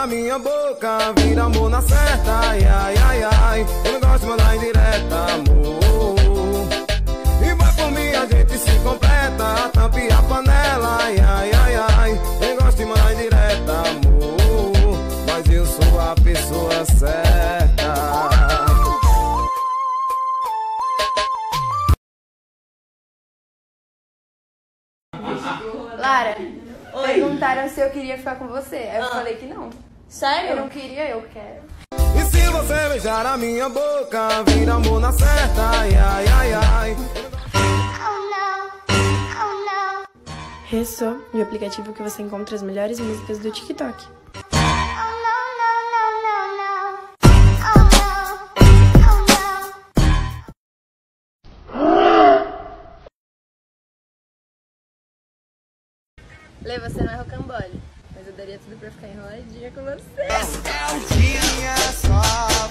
beijar a minha boca, vira amor na certa, ai, ai, ai, ai. Eu não gosto de mandar indireta, amor. E vai por mim, a gente se completa, tampa e a panela, ai, ai, ai, ai. Eu gosto de mandar indireta, amor. Mas eu sou a pessoa certa. Lara, perguntaram se eu queria ficar com você. Aí eu Ah. falei que não. Sério? Eu não queria, eu quero. E se você beijar a minha boca, vira amor na certa, ai, ai, ai, ai. Ressô, o aplicativo que você encontra as melhores músicas do TikTok. Lê, você não é rocambole. Eu daria tudo pra ficar enroladinha com você. Tinha só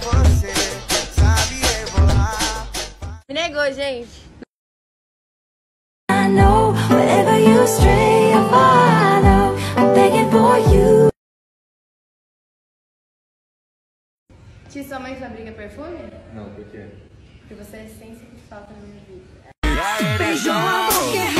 você, sabe rebolar. Me negou, gente. I know wherever you stray, I follow. I'm begging for you. Tia, sua mãe fabrica perfume? Não, por quê? Porque você é a essência que falta na minha vida. Beijou a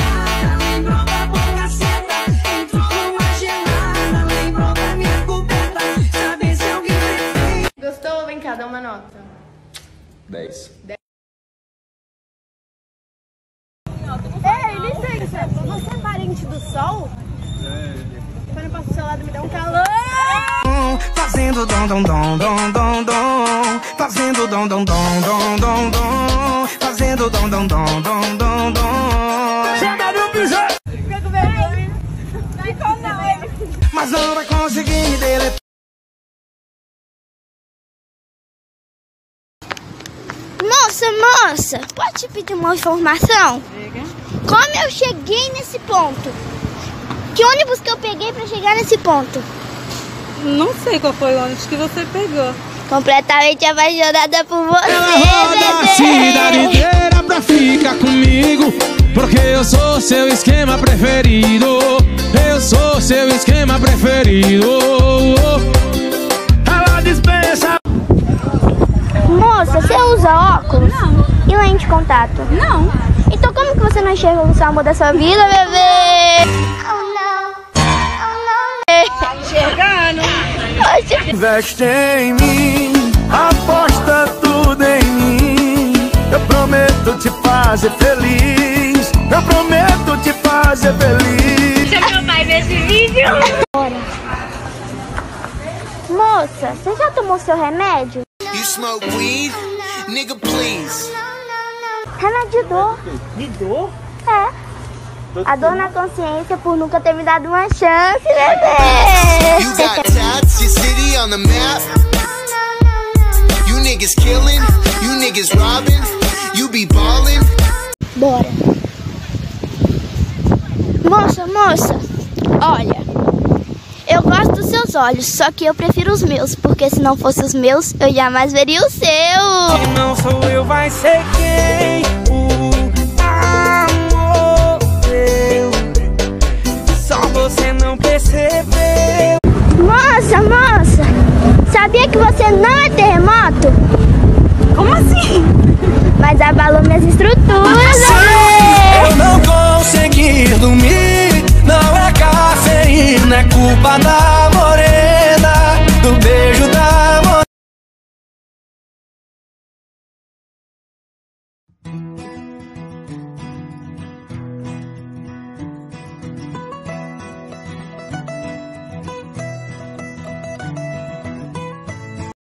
10. Ei, licença. Você é parente do sol? Quando eu passo do seu lado, me dá um calor. Fazendo dom dom dom dom dom dom Fazendo dom dom dom dom dom dom Fazendo dom dom dom dom dom dom Moça, moça, pode te pedir uma informação? Como eu cheguei nesse ponto? Que ônibus que eu peguei pra chegar nesse ponto? Não sei qual foi o ônibus que você pegou. Completamente apaixonada por você, Roda a cidade inteira pra ficar comigo Porque eu sou seu esquema preferido Eu sou seu esquema preferido Ela dispensa Moça, você usa óculos? E lente de contato? Não. Então como que você não enxerga o amor da sua vida, bebê? Oh, não. Oh, não. Enxergando. Poxa. Investe em mim, aposta tudo em mim. Eu prometo te fazer feliz. Eu prometo te fazer feliz. Moça, você já tomou seu remédio? You smoke weed? Nigga, please. Remédio de dor. De dor? É. A dor na consciência por nunca ter me dado uma chance, bebê. You got tats, your city on the map. You niggas killing, you niggas robbing, you be ballin'. Bora. Moça, moça, olha. Eu gosto dos seus olhos, só que eu prefiro os meus, porque se não fosse os meus, eu jamais veria o seu. não sou eu, vai ser que você não é terremoto? Como assim? Mas abalou minhas estruturas. Eu não conseguir dormir, não é cafeína, é culpa da